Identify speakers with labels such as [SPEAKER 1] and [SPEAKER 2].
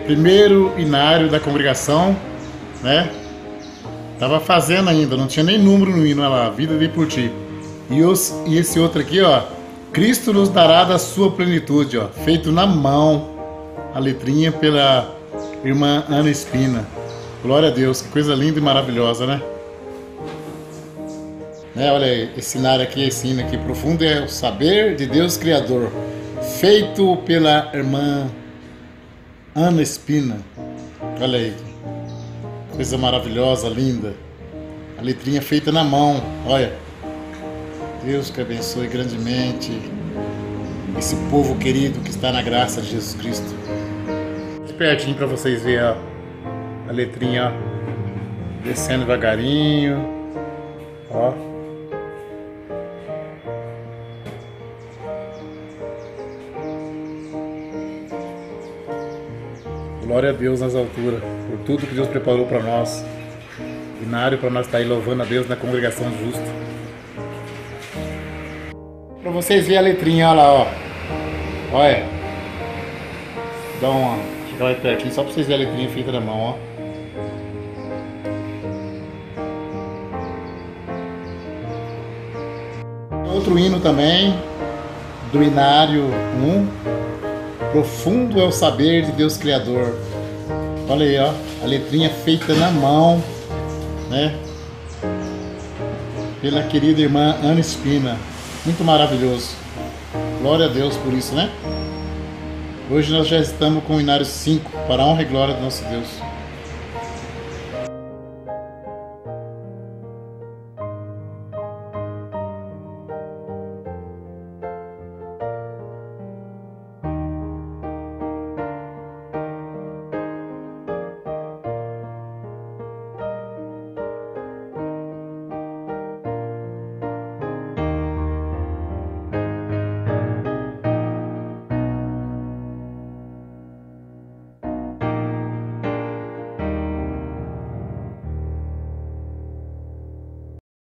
[SPEAKER 1] Primeiro inário da congregação, né? Tava fazendo ainda, não tinha nem número no hino lá, vida de por ti. E, os, e esse outro aqui, ó, Cristo nos dará da sua plenitude, ó, feito na mão, a letrinha pela irmã Ana Espina. Glória a Deus, que coisa linda e maravilhosa, né? né olha aí, esse cenário aqui, esse hino aqui profundo é o saber de Deus Criador, feito pela irmã Ana Espina. Olha aí, coisa maravilhosa, linda. A letrinha feita na mão, olha. Deus que abençoe grandemente esse povo querido que está na graça de Jesus Cristo. De pertinho para vocês verem ó, a letrinha ó, descendo devagarinho. Ó. Glória a Deus nas alturas, por tudo que Deus preparou para nós. Binário para nós estar tá aí louvando a Deus na congregação justa. Pra vocês verem a letrinha, olha lá, ó. Olha. Dá uma. Fica mais pertinho, só pra vocês verem a letrinha feita na mão, ó. Outro hino também, do Inário 1. Profundo é o saber de Deus Criador. Olha aí, ó. A letrinha feita na mão, né? Pela querida irmã Ana Espina. Muito maravilhoso. Glória a Deus por isso, né? Hoje nós já estamos com o Inário 5, para a honra e glória do nosso Deus.